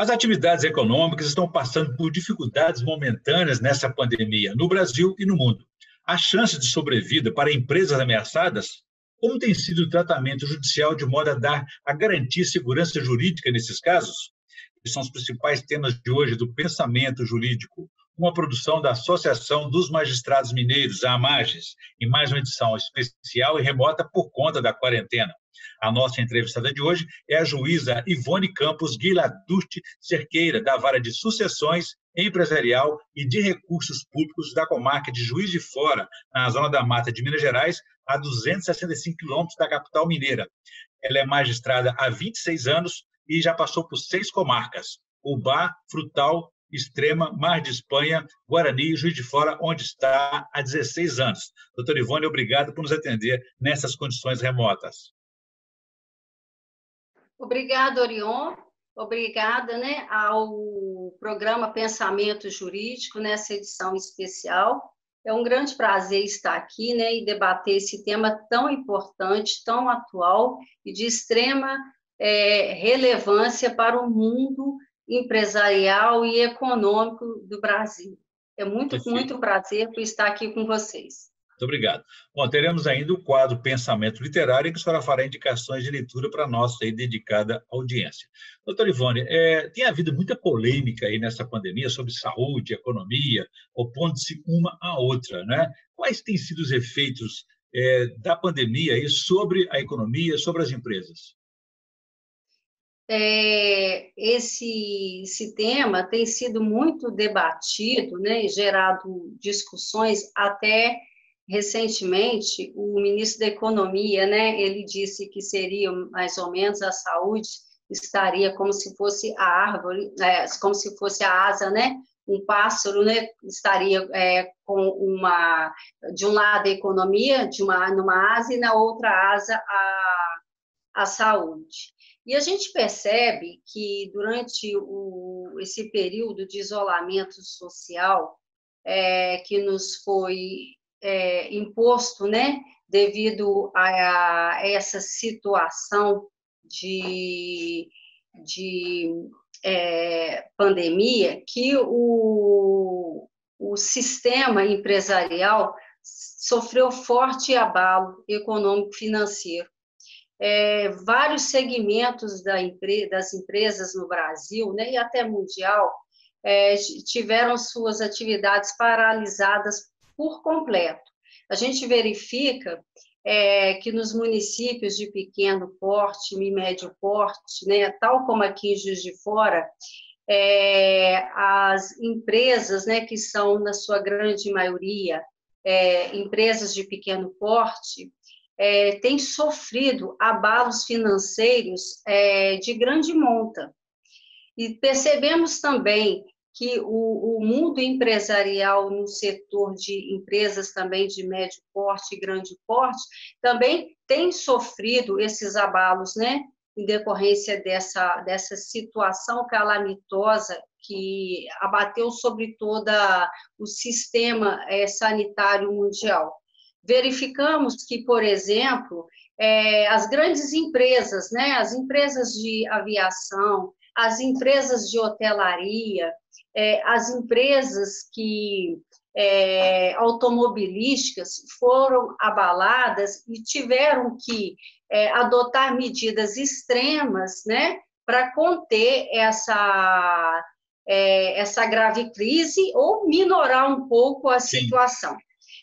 As atividades econômicas estão passando por dificuldades momentâneas nessa pandemia, no Brasil e no mundo. A chance de sobrevida para empresas ameaçadas? Como tem sido o tratamento judicial de modo a dar a garantir segurança jurídica nesses casos? Esses são os principais temas de hoje do Pensamento Jurídico, uma produção da Associação dos Magistrados Mineiros, a AMAGES, em mais uma edição especial e remota por conta da quarentena. A nossa entrevistada de hoje é a juíza Ivone Campos Guiladuste Cerqueira, da Vara de Sucessões Empresarial e de Recursos Públicos da comarca de Juiz de Fora, na zona da Mata de Minas Gerais, a 265 quilômetros da capital mineira. Ela é magistrada há 26 anos e já passou por seis comarcas: Ubá, Frutal, Extrema, Mar de Espanha, Guarani e Juiz de Fora, onde está há 16 anos. Doutor Ivone, obrigado por nos atender nessas condições remotas. Obrigada, Orion. Obrigada né, ao programa Pensamento Jurídico nessa edição especial. É um grande prazer estar aqui né, e debater esse tema tão importante, tão atual e de extrema é, relevância para o mundo empresarial e econômico do Brasil. É muito, Perfeito. muito prazer por estar aqui com vocês. Muito obrigado. Bom, teremos ainda o quadro Pensamento Literário, em que a senhora fará indicações de leitura para a nossa aí, dedicada audiência. Doutor Ivone, é, tem havido muita polêmica aí nessa pandemia sobre saúde, economia, opondo-se uma à outra, né? Quais têm sido os efeitos é, da pandemia aí sobre a economia, sobre as empresas? É, esse, esse tema tem sido muito debatido, né, e gerado discussões. Até recentemente, o ministro da Economia, né, ele disse que seria mais ou menos a saúde estaria como se fosse a árvore, é, como se fosse a asa, né, um pássaro, né, estaria é, com uma, de um lado a economia, de uma, numa asa, e na outra asa a, a saúde. E a gente percebe que durante o, esse período de isolamento social é, que nos foi é, imposto, né, devido a, a essa situação de, de é, pandemia, que o, o sistema empresarial sofreu forte abalo econômico-financeiro. É, vários segmentos da empre das empresas no Brasil né, e até mundial é, tiveram suas atividades paralisadas por completo. A gente verifica é, que nos municípios de pequeno porte e médio porte, né, tal como aqui em Juiz de Fora, é, as empresas, né, que são, na sua grande maioria, é, empresas de pequeno porte, é, têm sofrido abalos financeiros é, de grande monta. E percebemos também que o, o, mundo empresarial no setor de empresas também de médio porte e grande porte também tem sofrido esses abalos, né, em decorrência dessa, dessa situação calamitosa que abateu sobre toda o sistema é, sanitário mundial. Verificamos que, por exemplo, é, as grandes empresas, né, as empresas de aviação, as empresas de hotelaria, é, as empresas que é, automobilísticas foram abaladas e tiveram que é, adotar medidas extremas, né, para conter essa é, essa grave crise ou minorar um pouco a Sim. situação.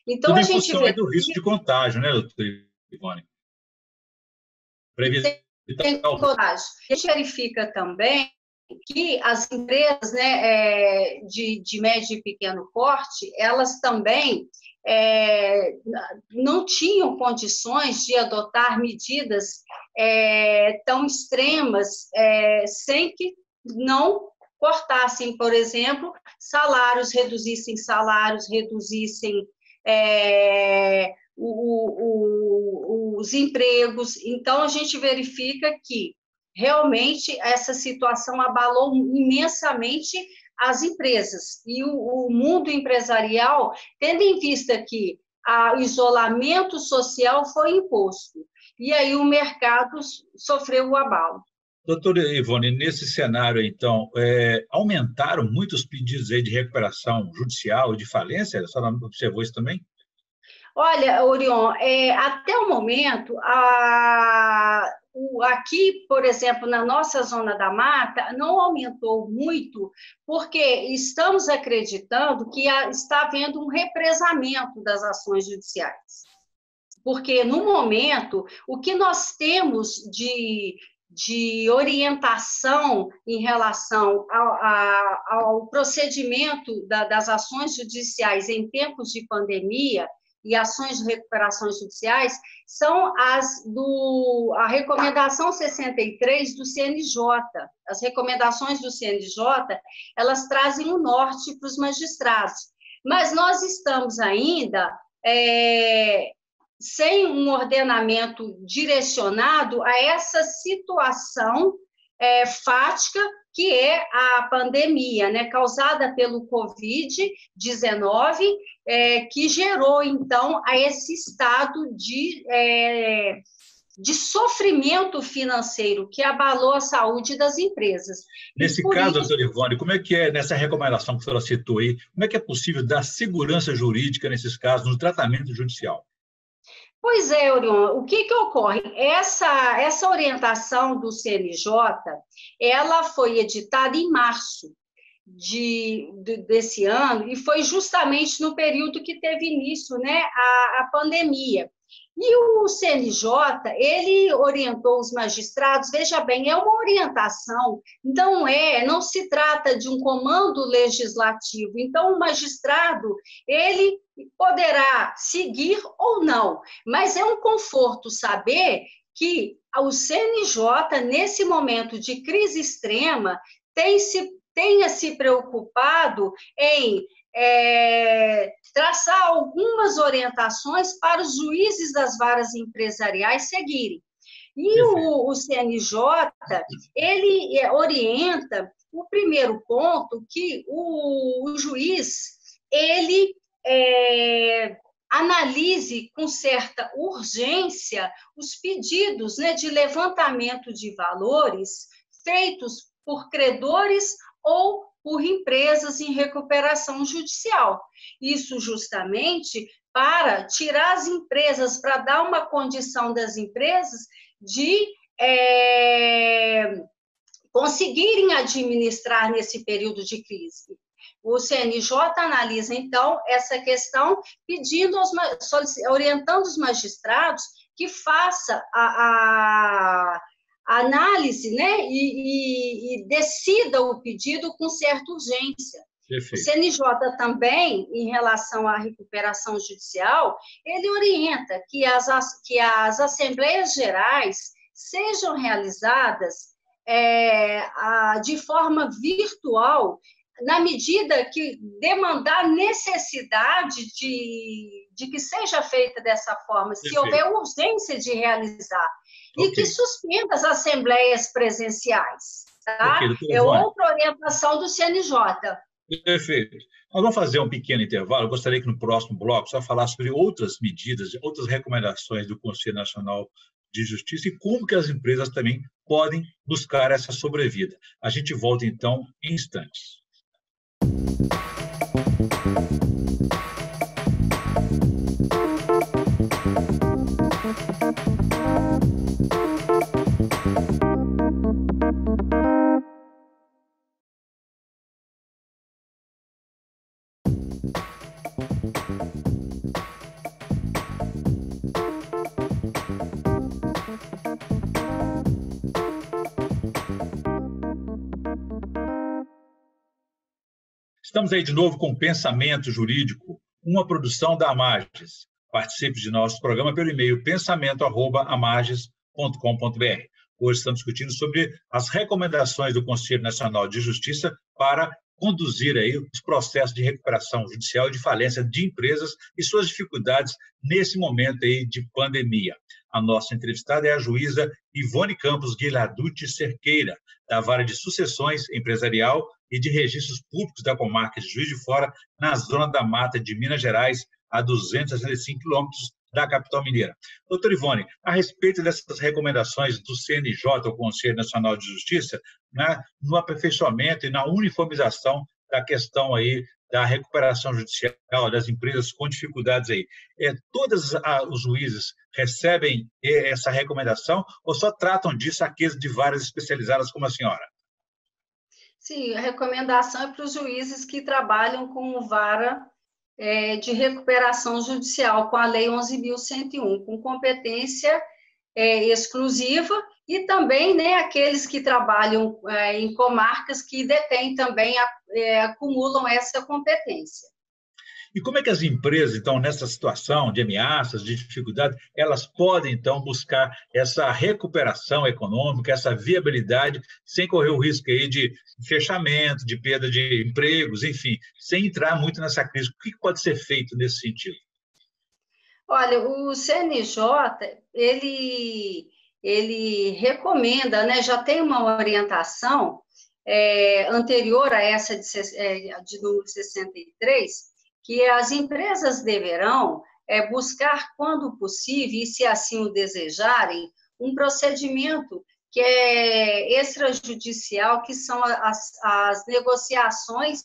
Então Tudo a gente vê do risco de contágio, né, doutor Ivone? Previsão. A gente verifica também que as empresas né, é, de, de médio e pequeno porte, elas também é, não tinham condições de adotar medidas é, tão extremas é, sem que não cortassem, por exemplo, salários, reduzissem salários, reduzissem é, o, o, os empregos. Então, a gente verifica que realmente essa situação abalou imensamente as empresas e o, o mundo empresarial, tendo em vista que o isolamento social foi imposto. E aí o mercado sofreu o abalo. Doutora Ivone, nesse cenário, então, é, aumentaram muitos pedidos aí de recuperação judicial e de falência? A senhora observou isso também? Olha, Orion, é, até o momento, a, o, aqui, por exemplo, na nossa zona da mata, não aumentou muito, porque estamos acreditando que a, está havendo um represamento das ações judiciais. Porque, no momento, o que nós temos de, de orientação em relação ao, ao procedimento da, das ações judiciais em tempos de pandemia e ações de recuperação judiciais são as do a recomendação 63 do CNJ. As recomendações do CNJ, elas trazem o norte para os magistrados. Mas nós estamos ainda é, sem um ordenamento direcionado a essa situação é, fática que é a pandemia, né, causada pelo Covid-19, é, que gerou, então, a esse estado de, é, de sofrimento financeiro que abalou a saúde das empresas. Nesse caso, isso... Ivone, como é que é, nessa recomendação que a senhora citou aí, como é que é possível dar segurança jurídica nesses casos, no tratamento judicial? Pois é, Orion, o que, que ocorre? Essa, essa orientação do CNJ, ela foi editada em março de, de, desse ano, e foi justamente no período que teve início né, a, a pandemia. E o CNJ, ele orientou os magistrados, veja bem, é uma orientação, não é, não se trata de um comando legislativo. Então, o magistrado, ele poderá seguir ou não, mas é um conforto saber que o CNJ, nesse momento de crise extrema, tem se, tenha se preocupado em é, traçar algumas orientações para os juízes das varas empresariais seguirem. E o, o, CNJ, ele é, orienta o primeiro ponto, que o, o juiz, ele é, analise com certa urgência os pedidos né, de levantamento de valores feitos por credores ou por empresas em recuperação judicial. Isso justamente para tirar as empresas, para dar uma condição das empresas de é, conseguirem administrar nesse período de crise. O CNJ analisa, então, essa questão, pedindo aos, orientando os magistrados que faça a, a análise né, e, e, e, decida o pedido com certa urgência. Perfeito. O CNJ também, em relação à recuperação judicial, ele orienta que as, que as assembleias gerais sejam realizadas é, a, de forma virtual, na medida que demandar necessidade de, de que seja feita dessa forma, Perfeito. se houver urgência de realizar e que suspenda as assembleias presenciais. Tá? Okay, é outra orientação do CNJ. Perfeito. Nós vamos fazer um pequeno intervalo. Eu gostaria que no próximo bloco só falar sobre outras medidas, outras recomendações do Conselho Nacional de Justiça e como que as empresas também podem buscar essa sobrevida. A gente volta então em instantes. Thank you. Estamos aí de novo com Pensamento Jurídico, uma produção da Amages. Participe de nosso programa pelo e-mail pensamento@amages.com.br. Hoje estamos discutindo sobre as recomendações do Conselho Nacional de Justiça para conduzir aí os processos de recuperação judicial de falência de empresas e suas dificuldades nesse momento aí de pandemia. A nossa entrevistada é a juíza Ivone Campos Guilherducci Cerqueira, da Vara de Sucessões Empresarial e de registros públicos da comarca de Juiz de Fora, na zona da mata de Minas Gerais, a 265 quilômetros da capital mineira. Doutor Ivone, a respeito dessas recomendações do CNJ, o Conselho Nacional de Justiça, né, no aperfeiçoamento e na uniformização da questão aí da recuperação judicial das empresas com dificuldades aí. É, todos os juízes recebem essa recomendação ou só tratam disso aqueles de várias especializadas como a senhora? Sim, a recomendação é para os juízes que trabalham com vara é, de recuperação judicial, com a Lei 11.101, com competência é, exclusiva, e também né, aqueles que trabalham é, em comarcas que detêm também, é, acumulam essa competência. E como é que as empresas, então, nessa situação de ameaças, de dificuldade, elas podem, então, buscar essa recuperação econômica, essa viabilidade, sem correr o risco aí de fechamento, de perda de empregos, enfim, sem entrar muito nessa crise? O que pode ser feito nesse sentido? Olha, o CNJ, ele, ele recomenda, né, já tem uma orientação é, anterior a essa de, é, de número 63, que as empresas deverão é, buscar, quando possível, e se assim o desejarem, um procedimento que é extrajudicial, que são as, as negociações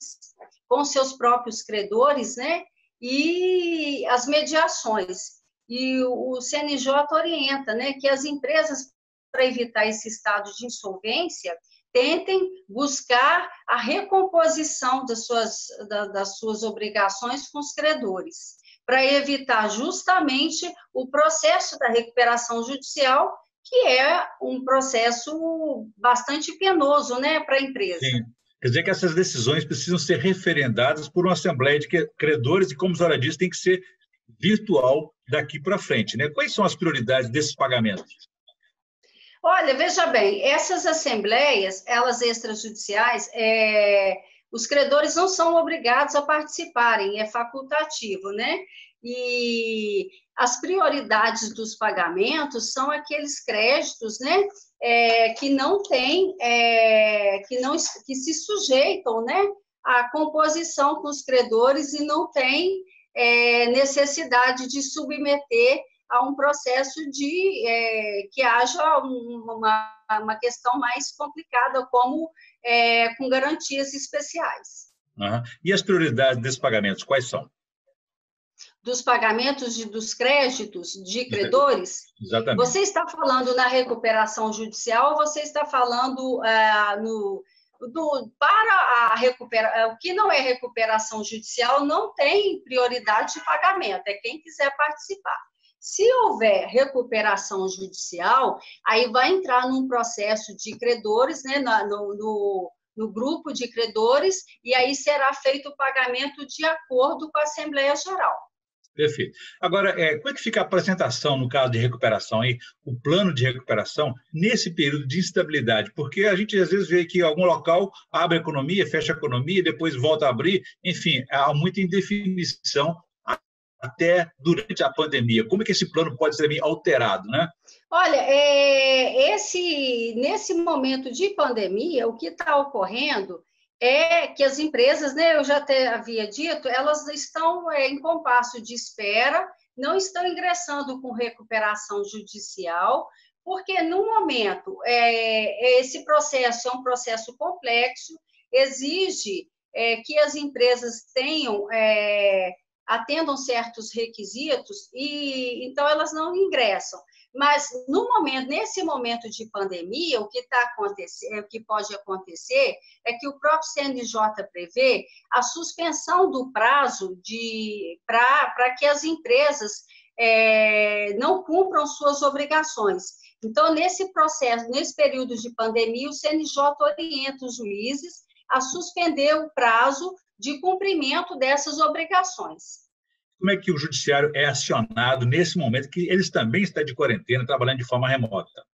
com seus próprios credores, né? E as mediações. E o CNJ orienta, né, que as empresas, para evitar esse estado de insolvência, tentem buscar a recomposição das suas, das suas obrigações com os credores, para evitar justamente o processo da recuperação judicial, que é um processo bastante penoso né, para a empresa. Sim. Quer dizer que essas decisões precisam ser referendadas por uma assembleia de credores e, como a senhora disse, tem que ser virtual daqui para frente. Né? Quais são as prioridades desses pagamentos? Olha, veja bem, essas assembleias, elas extrajudiciais, é, os credores não são obrigados a participarem, é facultativo, né? E as prioridades dos pagamentos são aqueles créditos, né? É, que não têm, é, que não que se sujeitam, né? À composição com os credores e não têm é, necessidade de submeter a um processo de é, que haja uma, uma questão mais complicada, como é, com garantias especiais. Uhum. E as prioridades desses pagamentos, quais são? Dos pagamentos de, dos créditos de credores? Exatamente. Você está falando na recuperação judicial ou você está falando ah, no, do, para a recuperação, o que não é recuperação judicial não tem prioridade de pagamento, é quem quiser participar. Se houver recuperação judicial, aí vai entrar num processo de credores, né, no, no, no grupo de credores, e aí será feito o pagamento de acordo com a Assembleia Geral. Perfeito. Agora, é, como é que fica a apresentação no caso de recuperação aí, o plano de recuperação nesse período de instabilidade? Porque a gente às vezes vê que algum local abre a economia, fecha a economia, depois volta a abrir, enfim, há muita indefinição até durante a pandemia? Como é que esse plano pode ser alterado, né? Olha, é, esse, nesse momento de pandemia, o que está ocorrendo é que as empresas, né, eu já havia dito, elas estão é, em compasso de espera, não estão ingressando com recuperação judicial, porque no momento é, esse processo é um processo complexo, exige é, que as empresas tenham é, atendam certos requisitos e então elas não ingressam. Mas no momento, nesse momento de pandemia, o que está acontecendo, o que pode acontecer é que o próprio CNJ prevê a suspensão do prazo de para que as empresas é, não cumpram suas obrigações. Então, nesse processo, nesse período de pandemia, o CNJ orienta os juízes a suspender o prazo de cumprimento dessas obrigações. Como é que o judiciário é acionado nesse momento que eles também estão de quarentena, trabalhando de forma remota?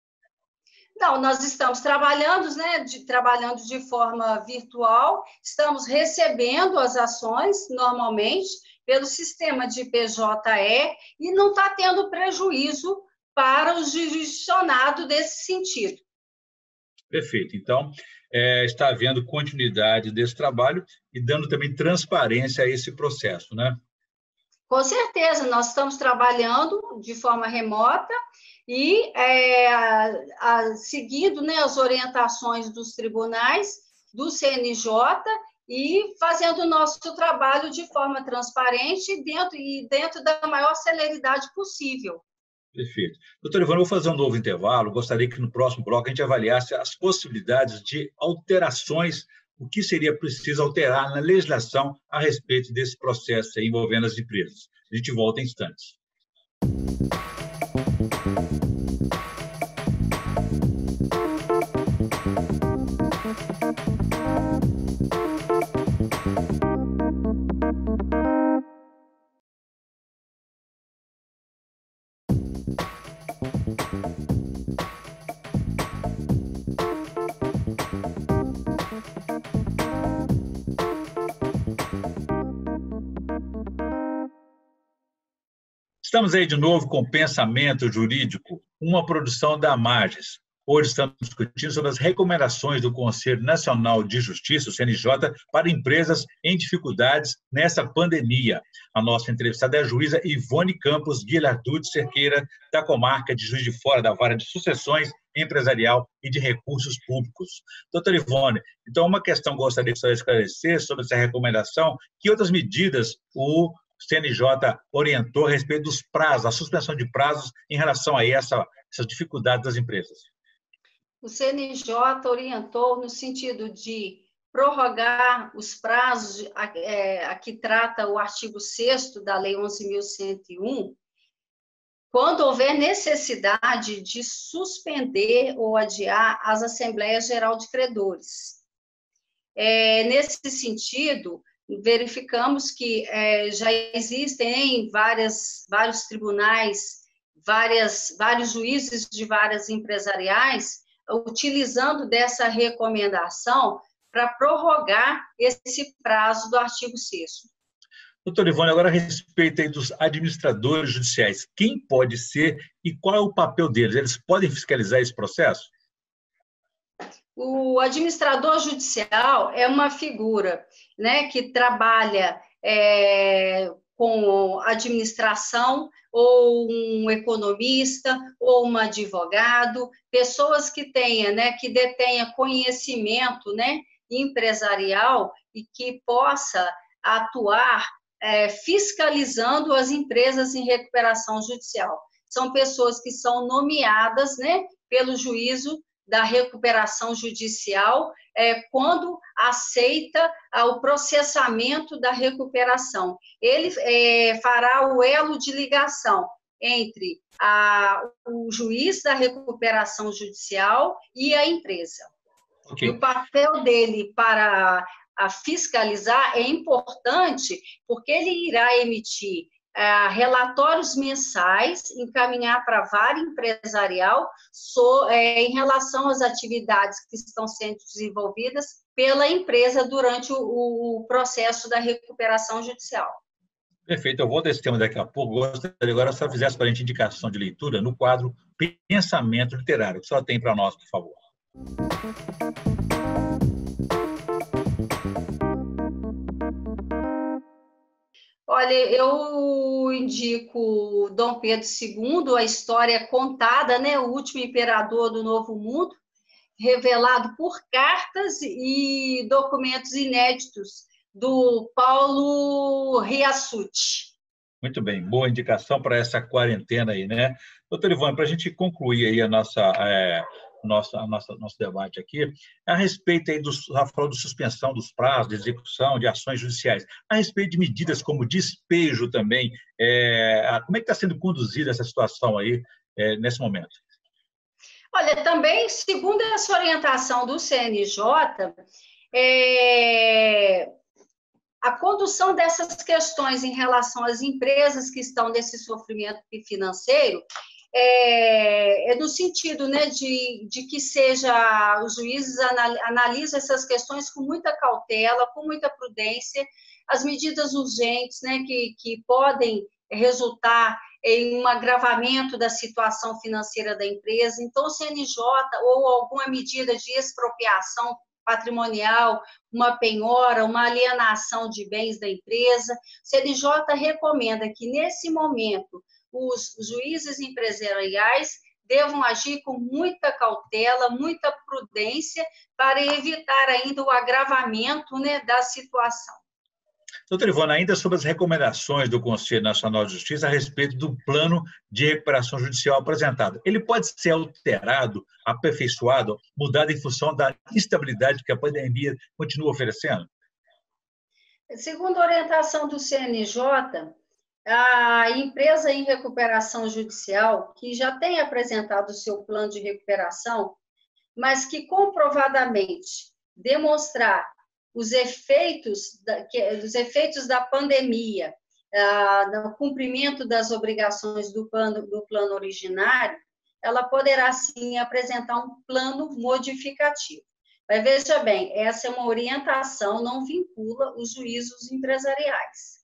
Não, nós estamos trabalhando, né, de, trabalhando de forma virtual, estamos recebendo as ações normalmente pelo sistema de PJE e não está tendo prejuízo para o jurisdicionado desse sentido. Perfeito. Então, é, está havendo continuidade desse trabalho e dando também transparência a esse processo, né? Com certeza, nós estamos trabalhando de forma remota e é, a, seguindo né, as orientações dos tribunais, do CNJ e fazendo o nosso trabalho de forma transparente dentro, e dentro da maior celeridade possível. Perfeito. Doutor Ivone, eu vou fazer um novo intervalo. Gostaria que no próximo bloco a gente avaliasse as possibilidades de alterações, o que seria preciso alterar na legislação a respeito desse processo envolvendo as empresas. A gente volta em instantes. Estamos aí de novo com Pensamento Jurídico, uma produção da Marges. Hoje estamos discutindo sobre as recomendações do Conselho Nacional de Justiça, o CNJ, para empresas em dificuldades nessa pandemia. A nossa entrevistada é a juíza Ivone Campos Guilherdude Cerqueira, da comarca de Juiz de Fora, da Vara de Sucessões Empresarial e de Recursos Públicos. Doutora Ivone, então uma questão que gostaria de esclarecer sobre essa recomendação, que outras medidas o CNJ orientou a respeito dos prazos, a suspensão de prazos em relação a essa, essas dificuldades das empresas? O CNJ orientou no sentido de prorrogar os prazos a, é, a que trata o artigo 6 da Lei 11.101, quando houver necessidade de suspender ou adiar as Assembleias Geral de Credores. É, nesse sentido, verificamos que é, já existem várias, vários tribunais, várias, vários juízes de várias empresariais utilizando dessa recomendação para prorrogar esse prazo do artigo 6 Doutor Ivone, agora a respeito aí dos administradores judiciais, quem pode ser e qual é o papel deles? Eles podem fiscalizar esse processo? O administrador judicial é uma figura né, que trabalha é, com administração, ou um economista, ou um advogado, pessoas que tenha, né, que detenha conhecimento, né, empresarial e que possa atuar é, fiscalizando as empresas em recuperação judicial. São pessoas que são nomeadas, né, pelo juízo da recuperação judicial é, quando aceita o processamento da recuperação. Ele é, fará o elo de ligação entre a, o juiz da recuperação judicial e a empresa. Okay. E o papel dele para a fiscalizar é importante porque ele irá emitir é, relatórios mensais, encaminhar para a vara empresarial so, é, em relação às atividades que estão sendo desenvolvidas pela empresa durante o, o processo da recuperação judicial. Perfeito, eu vou desse tema daqui a pouco. Gostaria agora se a fizesse para a gente indicação de leitura no quadro Pensamento Literário, que só tem para nós, por favor. Olha, eu indico Dom Pedro II, a história contada, né? O último imperador do Novo Mundo, revelado por cartas e documentos inéditos do Paulo Riassuti. Muito bem, boa indicação para essa quarentena aí, né? Doutor Ivone, para a gente concluir aí a nossa é, nossa, nossa, nosso debate aqui, a respeito aí dos, falou de suspensão dos prazos de execução de ações judiciais, a respeito de medidas como despejo também, é, como é que está sendo conduzida essa situação aí é, nesse momento? Olha, também, segundo essa orientação do CNJ, é, a condução dessas questões em relação às empresas que estão nesse sofrimento financeiro, é, é no sentido né, de, de que seja os juízes analisem essas questões com muita cautela, com muita prudência, as medidas urgentes né, que, que podem resultar em um agravamento da situação financeira da empresa. Então, o CNJ ou alguma medida de expropriação patrimonial, uma penhora, uma alienação de bens da empresa. O CNJ recomenda que, nesse momento, os juízes empresariais devam agir com muita cautela, muita prudência, para evitar ainda o agravamento né, da situação. Doutor Ivone, ainda sobre as recomendações do Conselho Nacional de Justiça a respeito do plano de recuperação judicial apresentado. Ele pode ser alterado, aperfeiçoado, mudado em função da instabilidade que a pandemia continua oferecendo? Segundo a orientação do CNJ, a empresa em recuperação judicial, que já tem apresentado o seu plano de recuperação, mas que comprovadamente demonstrar os efeitos da, que, os efeitos da pandemia, no cumprimento das obrigações do plano, do plano originário, ela poderá sim apresentar um plano modificativo. Mas veja bem, essa é uma orientação, não vincula os juízos empresariais.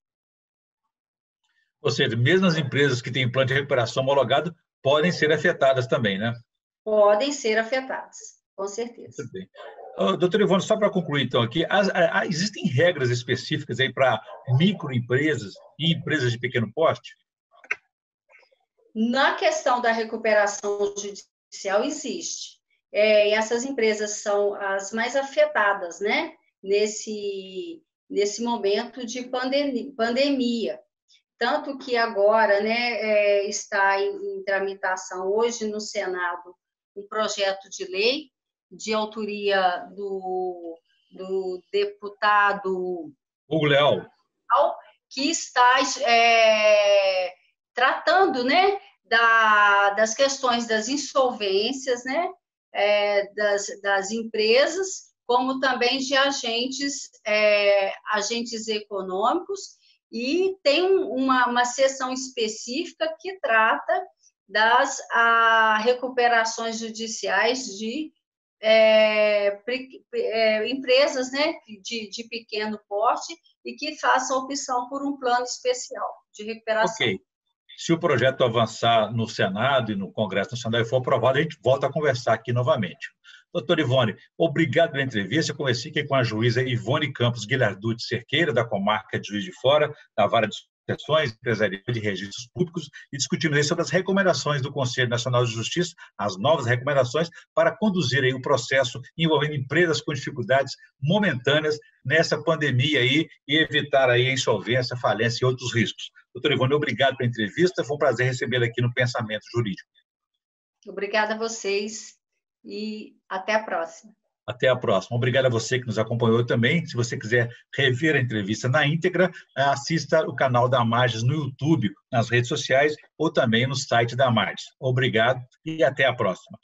Ou seja, mesmo as empresas que têm plano de recuperação homologado podem ser afetadas também, né? Podem ser afetadas, com certeza. Muito bem. doutor Ivone, só para concluir então aqui, as, a, existem regras específicas aí para microempresas e empresas de pequeno porte? Na questão da recuperação judicial existe. É, e essas empresas são as mais afetadas, né? Nesse, nesse momento de pandemia, pandemia tanto que agora né, é, está em, em, tramitação hoje no Senado um projeto de lei de autoria do, do deputado Hugo Leal, que está é, tratando né, da, das questões das insolvências, né, é, das, das empresas, como também de agentes, é, agentes econômicos e tem uma, uma seção específica que trata das a, recuperações judiciais de é, é, empresas né, de, de pequeno porte e que façam opção por um plano especial de recuperação. Ok. Se o projeto avançar no Senado e no Congresso Nacional e for aprovado, a gente volta a conversar aqui novamente. Doutor Ivone, obrigado pela entrevista. Eu conversei aqui com a juíza Ivone Campos Guilherducci Cerqueira, da comarca de Juiz de Fora, da Vara de Sucessões Empresariais de Registros Públicos, e discutimos aí sobre as recomendações do Conselho Nacional de Justiça, as novas recomendações para conduzir aí o processo envolvendo empresas com dificuldades momentâneas nessa pandemia aí e evitar aí a insolvência, falência e outros riscos. Doutor Ivone, obrigado pela entrevista. Foi um prazer recebê-la aqui no Pensamento Jurídico. Obrigada a vocês e até a próxima. Até a próxima. Obrigado a você que nos acompanhou também. Se você quiser rever a entrevista na íntegra, assista o canal da Marges no YouTube, nas redes sociais ou também no site da Marges. Obrigado e até a próxima.